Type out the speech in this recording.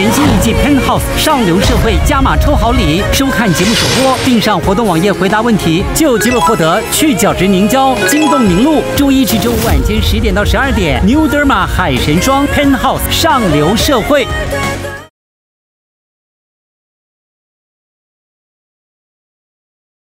全新一季 Penthouse 上流社会加码抽好礼，收看节目首播并上活动网页回答问题，就有机会获得去角质凝胶晶冻凝露。周一至周五晚间十点到十二点，New Derma 海神霜 Penthouse 上流社会。